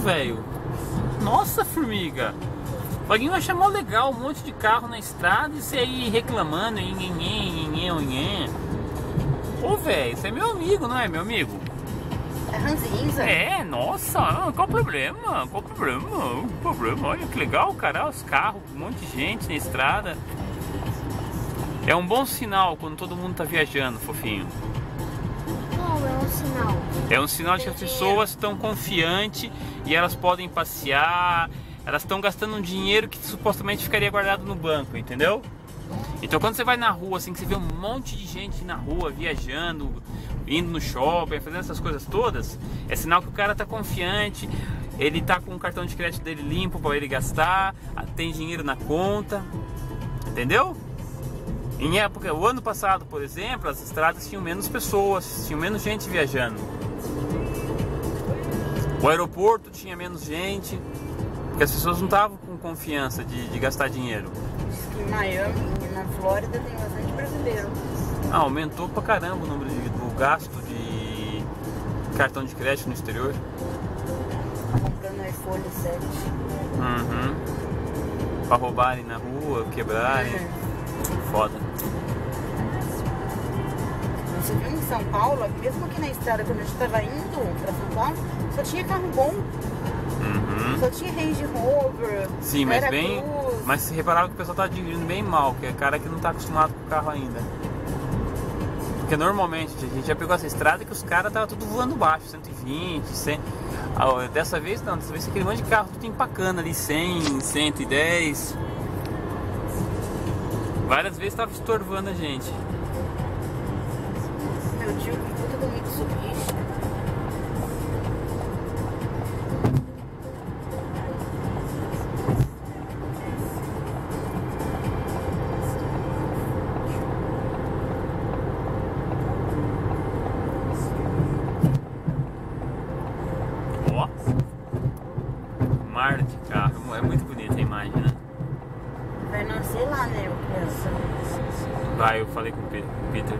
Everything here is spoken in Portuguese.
velho. Nossa, formiga. O Vaguinho vai chamar legal um monte de carro na estrada e você aí reclamando. Ô, velho, você é meu amigo, não é, meu amigo? É ranzinza. É, nossa, qual o problema? Qual o problema? Qual o problema? Olha que legal, cara, os carros, um monte de gente na estrada. É um bom sinal quando todo mundo tá viajando, fofinho. É sinal? É um sinal de que as pessoas estão confiantes e elas podem passear, elas estão gastando um dinheiro que supostamente ficaria guardado no banco, entendeu? Então quando você vai na rua, assim, que você vê um monte de gente na rua viajando, indo no shopping, fazendo essas coisas todas, é sinal que o cara tá confiante, ele tá com o cartão de crédito dele limpo para ele gastar, tem dinheiro na conta, entendeu? Em época, o ano passado, por exemplo, as estradas tinham menos pessoas, tinham menos gente viajando. O aeroporto tinha menos gente, porque as pessoas não estavam com confiança de, de gastar dinheiro. Diz que em Miami, na Flórida, tem bastante brasileiro. Ah, aumentou pra caramba o número de, do gasto de cartão de crédito no exterior. Comprando iPhone 7. Uhum. Pra roubarem na rua, quebrarem. Uhum. Foda. Você viu em São Paulo, mesmo aqui na estrada, quando a gente tava indo pra São Paulo, só tinha carro bom. Uhum. Só tinha Range Rover. Sim, mas bem. Cruz. Mas se reparava que o pessoal tá dirigindo bem mal, que é cara que não tá acostumado com o carro ainda. Porque normalmente a gente já pegou essa estrada que os caras tava tudo voando baixo, 120, 100. Ah, Dessa vez não, dessa vez aquele monte de carro tudo empacando ali, 100, 110. Várias vezes tava estorvando a gente. Meu tio, que puta do Mitsubishi. Ó. Nascer lá, né, o criança. Vai, eu falei com o Pe- Peter.